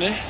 Hi,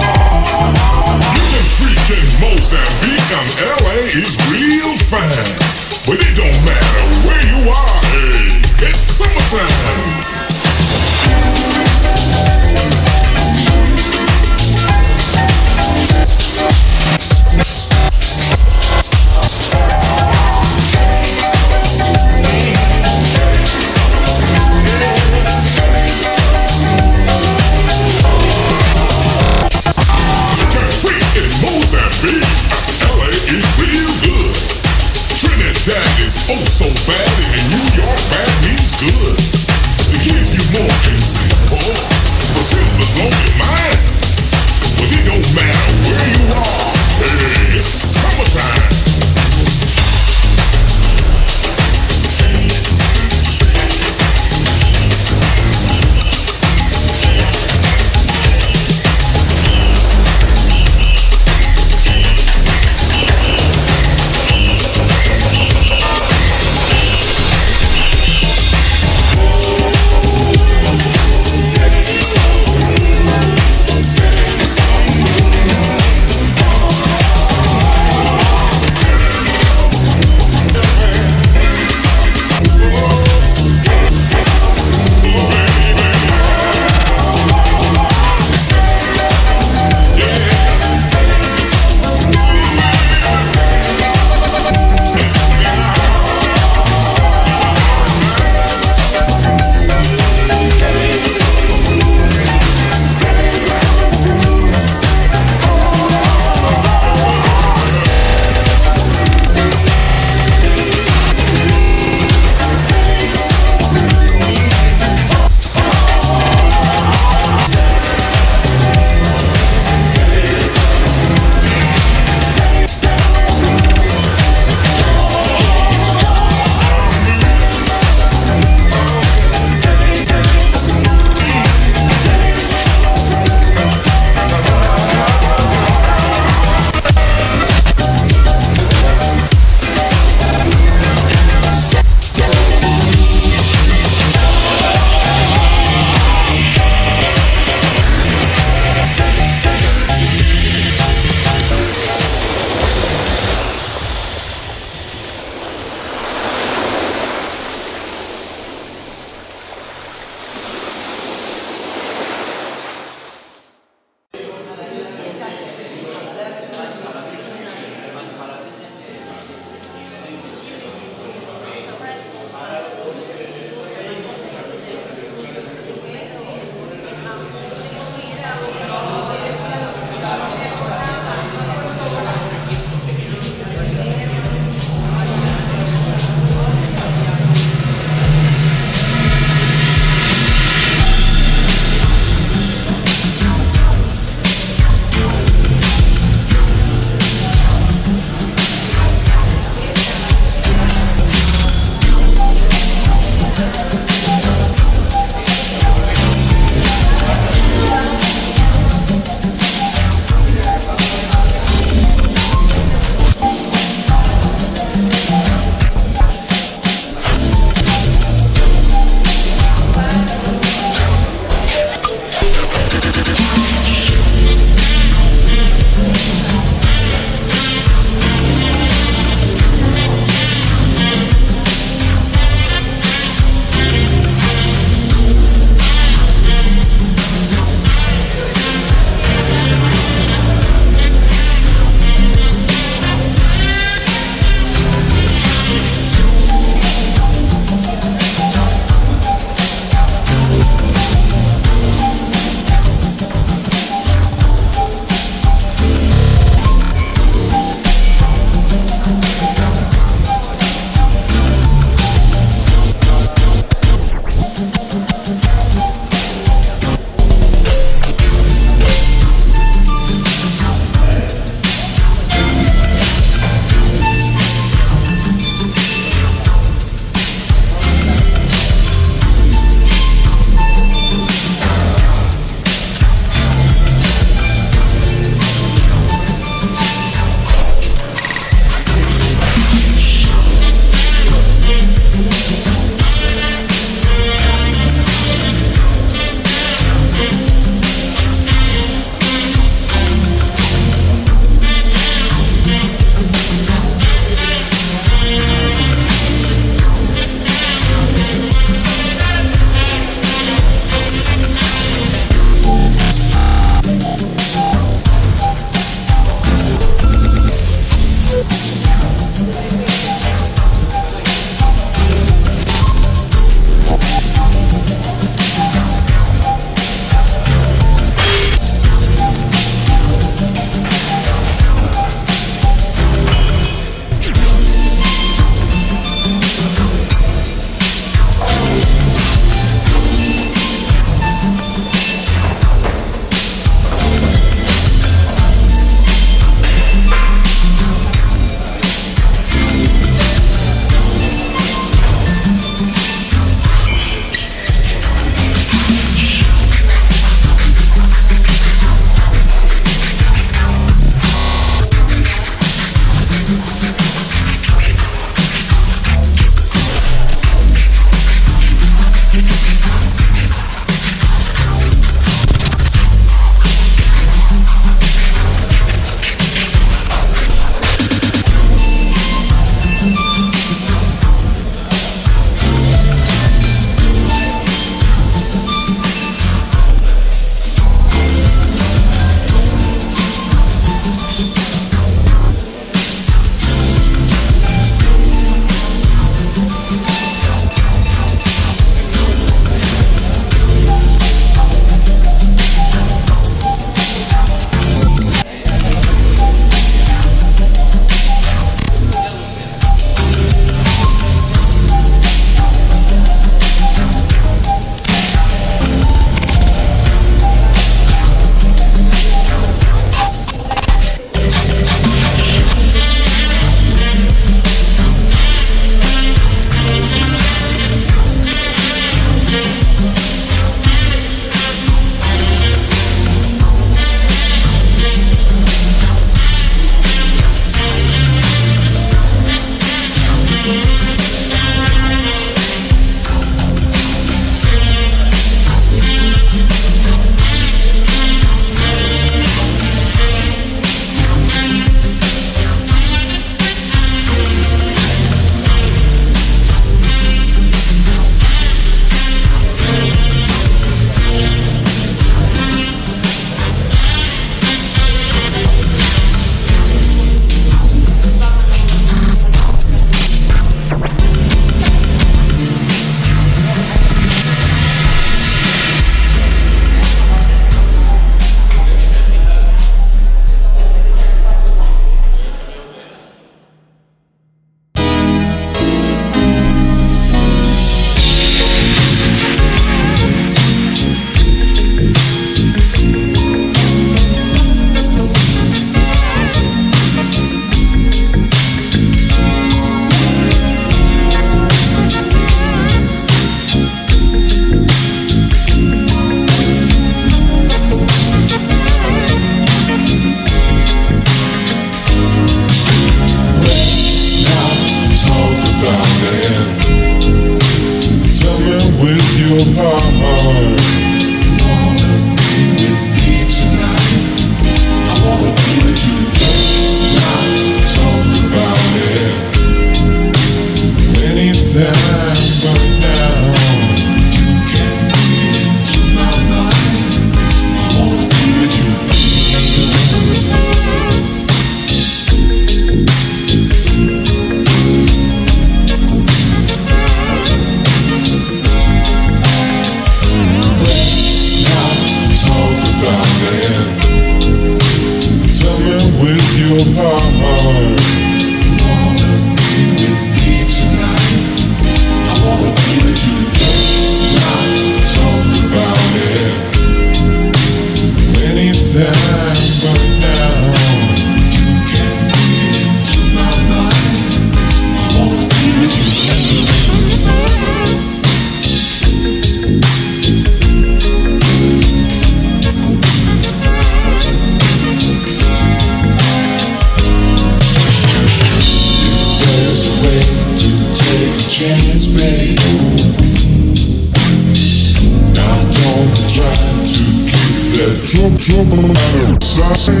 outside.